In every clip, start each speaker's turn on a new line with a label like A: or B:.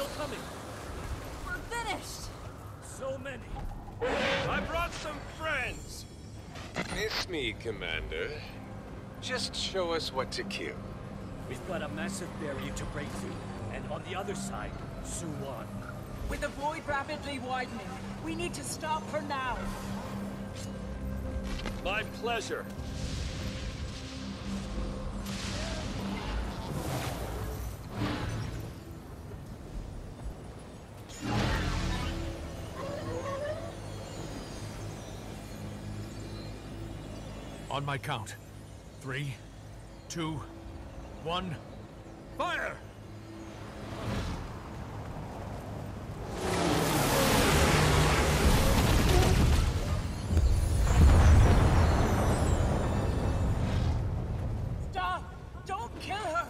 A: still coming.
B: We're finished.
A: So many.
C: I brought some friends.
D: Miss me, Commander. Just show us what to kill.
A: We've got a massive barrier to break through, and on the other side, Soo-Won.
E: With the void rapidly widening, we need to stop her now.
C: My pleasure.
F: On my count. Three, two, one, fire!
E: Stop! Don't kill her!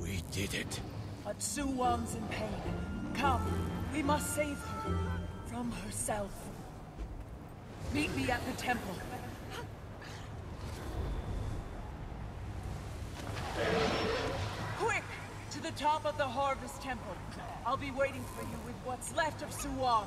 F: We did it.
E: But Soo-Won's in pain. Come, we must save her from herself. Meet me at the temple. Quick! To the top of the Harvest Temple. I'll be waiting for you with what's left of Soo-Won.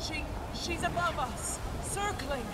E: She... she's above us, circling.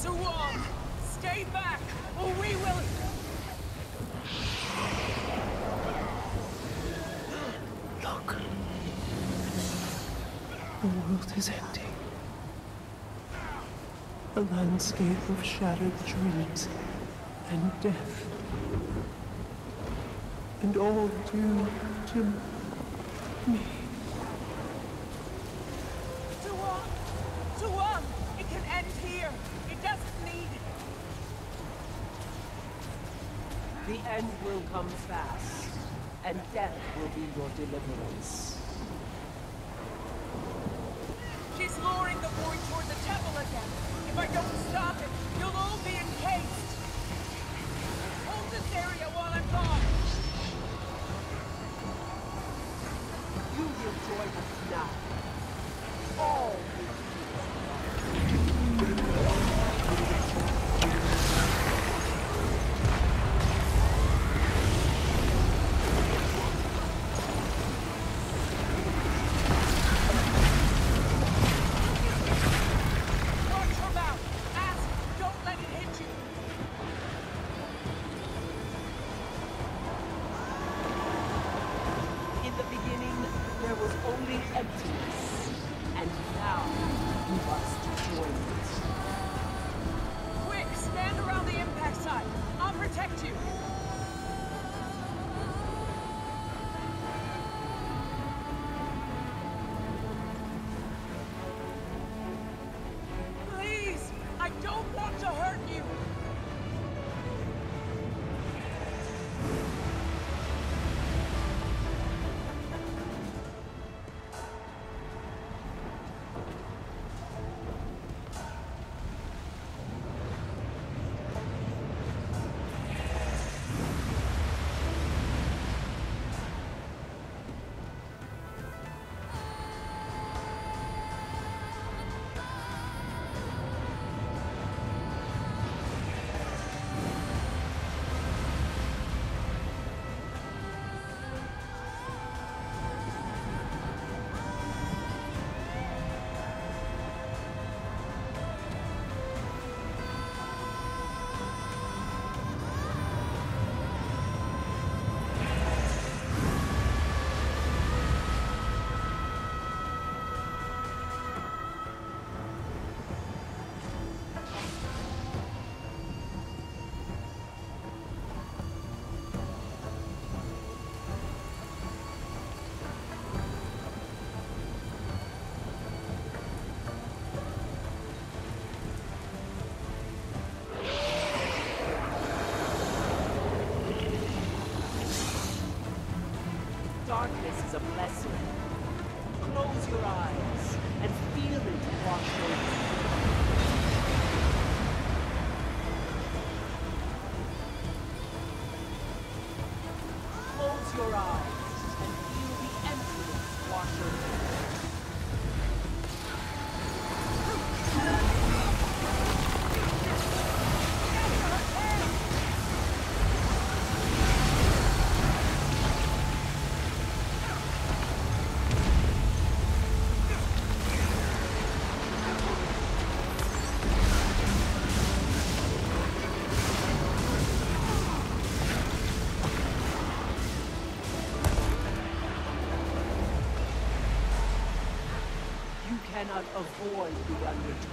E: Soo-Won, stay back, or we will...
G: Look. The world is empty. A landscape of shattered dreams and death. And all due to me.
E: It can end here! It doesn't need...
G: The end will come fast, and death will be your deliverance.
E: She's luring the boy toward the temple again. If I don't stop it, you'll all be encased. Hold this area while I'm gone.
G: You will join us now. All will
E: Watch
G: is a blessing. Close your eyes. cannot avoid the
E: undertone.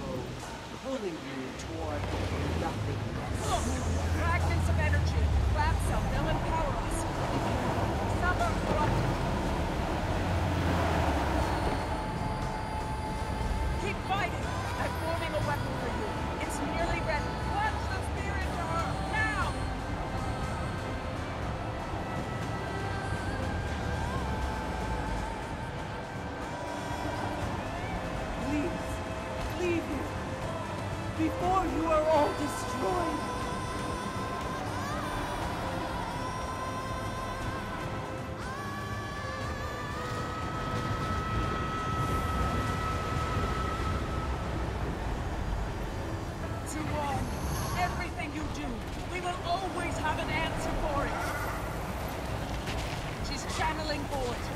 E: will always have an answer for it. She's channeling
C: forth.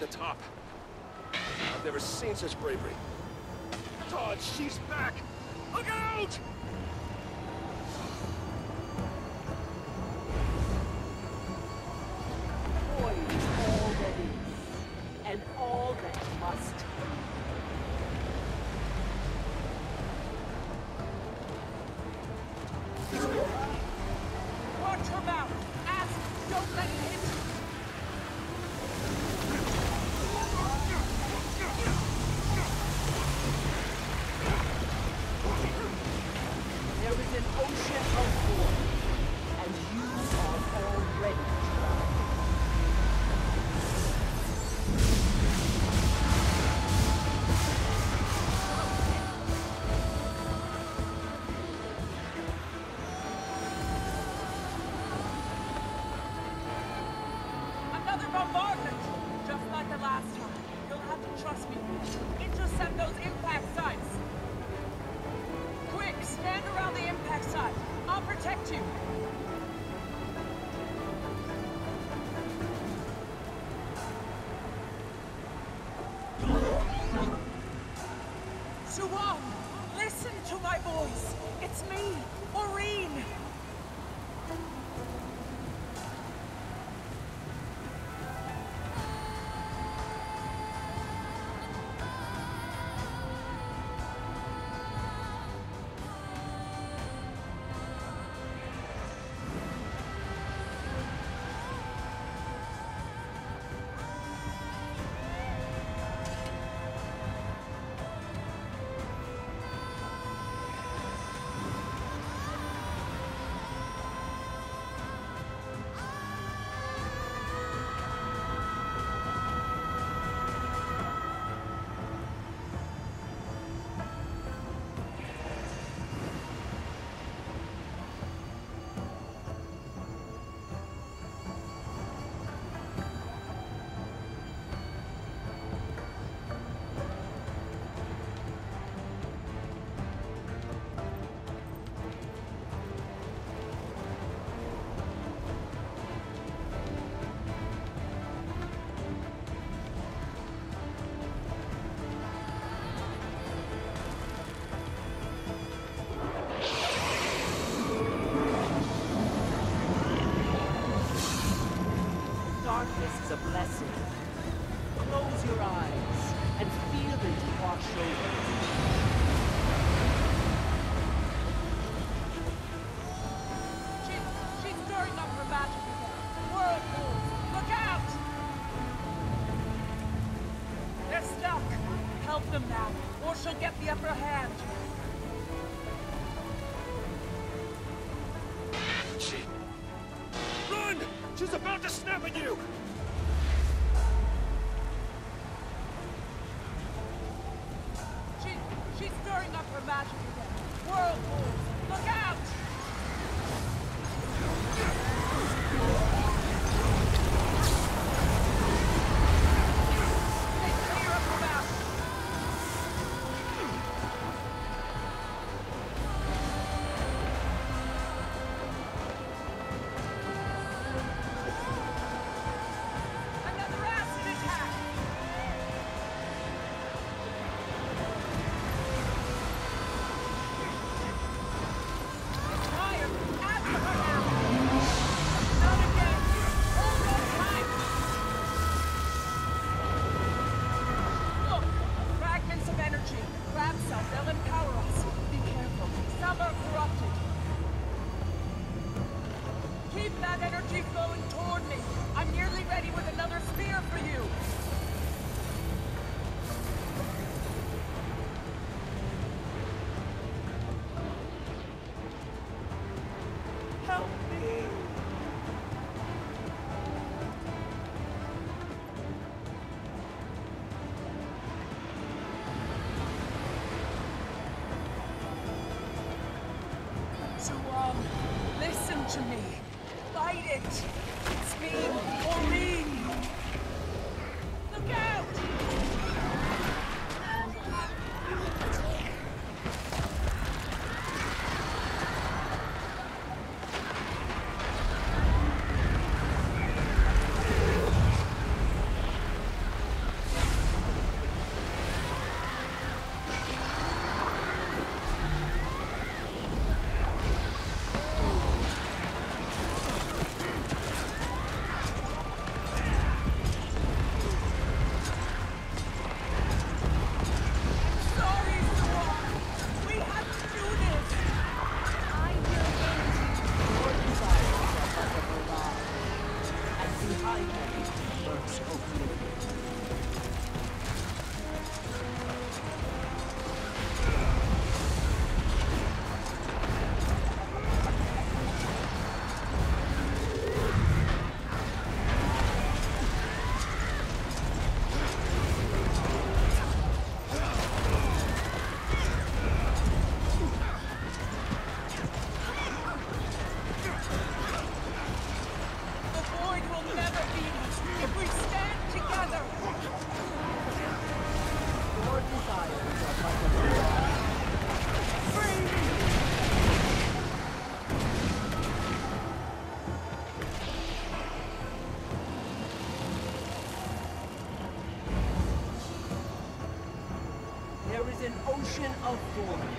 C: the top. I've never seen such bravery. Todd, she's back! Look out! upper hand.
E: Run! She's about to snap!
G: ocean of force.